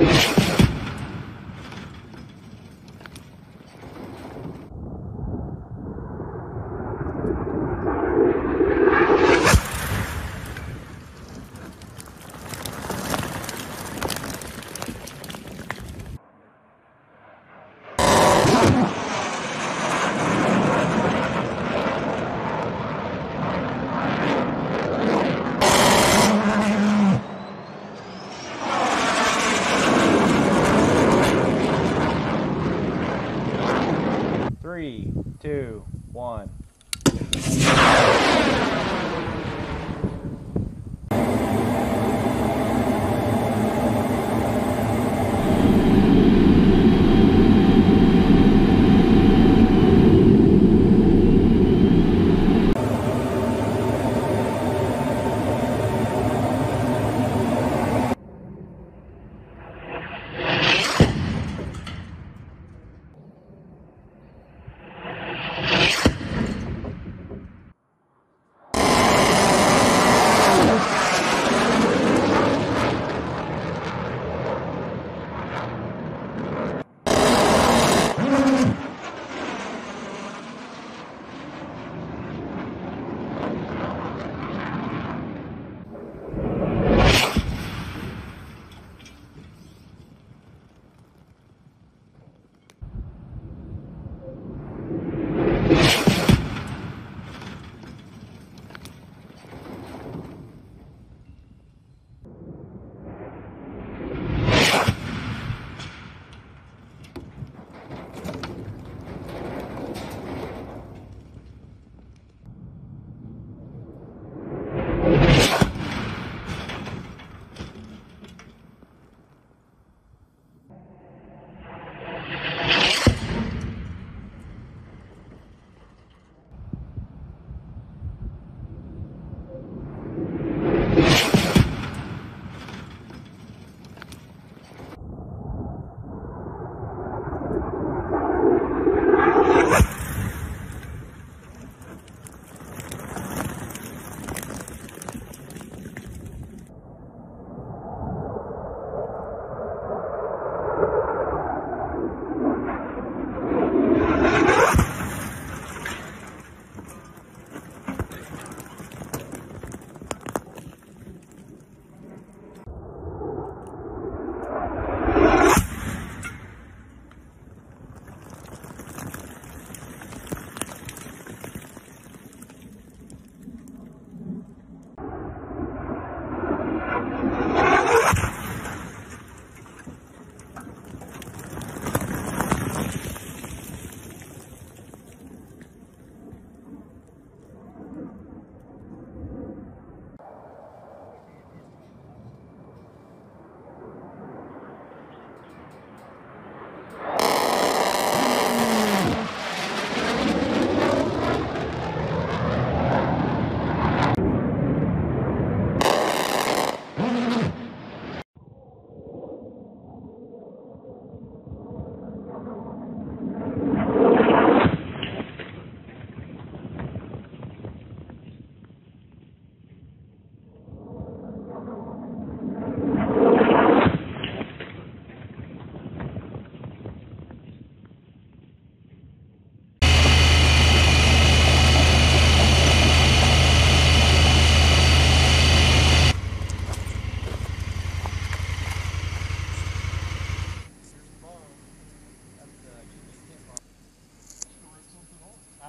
you Three, two, one.